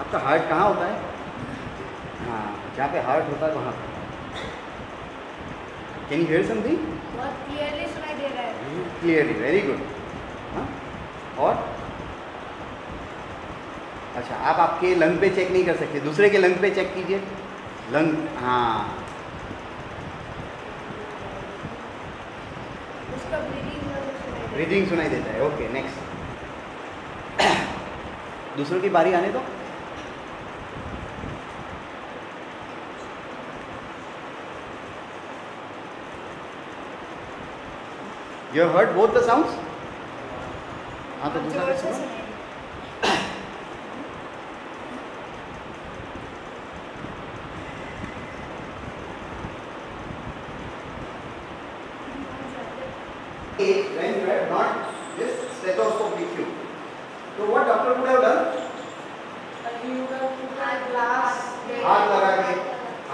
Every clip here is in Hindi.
आपका हार्ट कहाँ होता है? हाँ जहाँ पे हार्ट होता है वहाँ पे। कैन यू हेयर समथिंग बहुत क्लियरली सुनाई दे रहा है। क्लियरली वेरी गुड हाँ? और? अच्छा आप आपके लंग पे चेक नहीं कर सकते दूसरे के लंग पे चेक कीजिए। लंग हाँ। ब्रीदिंग सुनाई ब्रीदिंग सुनाई देता है ओके नेक्स्ट दूसरों की बारी आने दो। You heard both the sound हाँ तो दूसरा सुनो।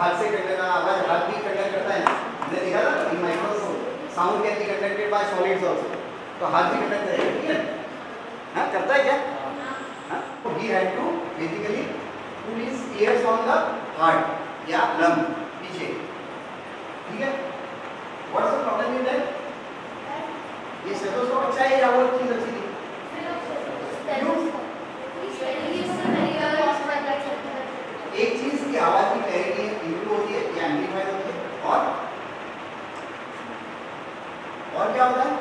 हाथ से कर लेना sound can be conducted by solids also तो हाथ भी कंडक्ट करेगा ठीक है? हाँ करता है क्या? हाँ। तो he had to basically put his ears on the heart या लंग पीछे ठीक है? What's the problem in that ये स्टेथोस्कोप अच्छा है या वो चीज़ अच्छी थी एक चीज़ की आवाज़ की क्लैरिटी इंप्रूव होती है या एम्पलीफाई होती है और और क्या